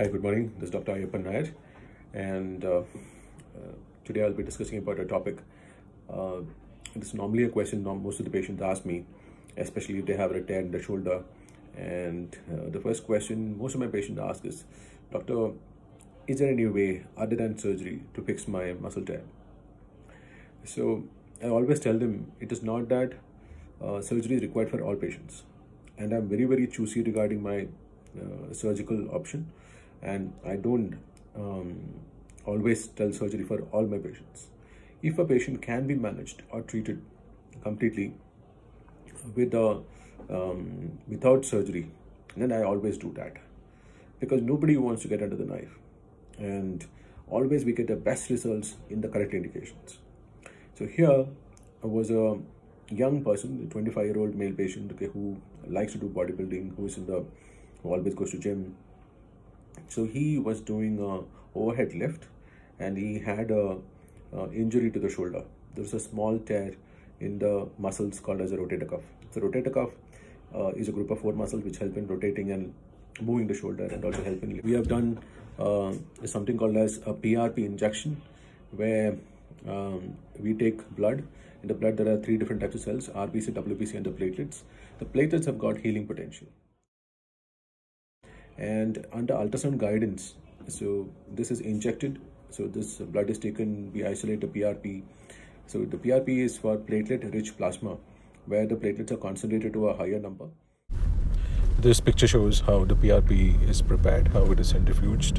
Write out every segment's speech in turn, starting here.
Hi, good morning. This is Dr. Ayyappan Nair, and uh, uh, today I'll be discussing about a topic. Uh, it's normally a question most of the patients ask me, especially if they have a tear in the shoulder. And uh, the first question most of my patients ask is, Doctor, is there any way other than surgery to fix my muscle tear? So I always tell them it is not that uh, surgery is required for all patients, and I'm very very choosy regarding my uh, surgical option and I don't um, always tell surgery for all my patients. If a patient can be managed or treated completely with a, um, without surgery, then I always do that because nobody wants to get under the knife and always we get the best results in the correct indications. So here was a young person, a 25 year old male patient okay, who likes to do bodybuilding, who is in the, who always goes to gym, so he was doing a overhead lift and he had a, a injury to the shoulder. There's a small tear in the muscles called as a rotator cuff. The rotator cuff uh, is a group of four muscles which help in rotating and moving the shoulder and also helping. We have done uh, something called as a PRP injection where um, we take blood. In the blood, there are three different types of cells, RBC, WBC, and the platelets. The platelets have got healing potential and under ultrasound guidance. So this is injected. So this blood is taken we isolate the prp so the prp is for platelet rich plasma where the platelets are concentrated to a higher number. This picture shows how the prp is prepared how it is centrifuged.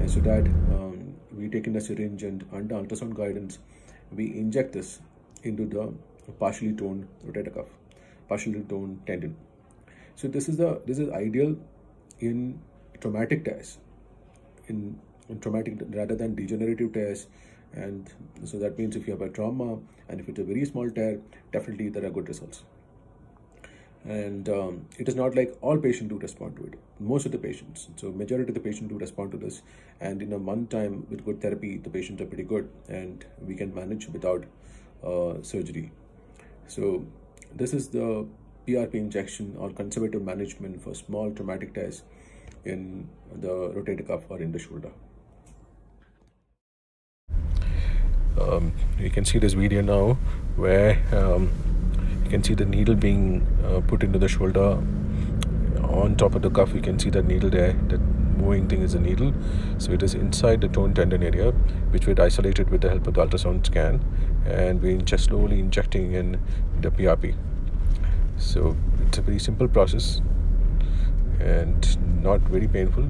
And so that um, we take in a syringe and under ultrasound guidance we inject this into the partially torn rotator cuff partially torn tendon. So this is the this is ideal in traumatic tears, in, in traumatic rather than degenerative tears. And so that means if you have a trauma and if it's a very small tear, definitely there are good results. And um, it is not like all patients do respond to it. Most of the patients, so majority of the patients do respond to this. And in a month time with good therapy, the patients are pretty good and we can manage without uh, surgery. So this is the PRP injection or conservative management for small traumatic tears in the rotator cuff or in the shoulder. Um, you can see this video now where um, you can see the needle being uh, put into the shoulder. On top of the cuff you can see that needle there. That moving thing is a needle. So it is inside the torn tendon area which we had isolated with the help of the ultrasound scan. And we're just slowly injecting in the PRP so it's a very simple process and not very painful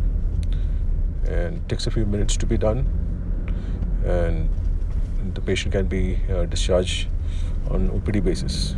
and takes a few minutes to be done and the patient can be uh, discharged on OPD basis.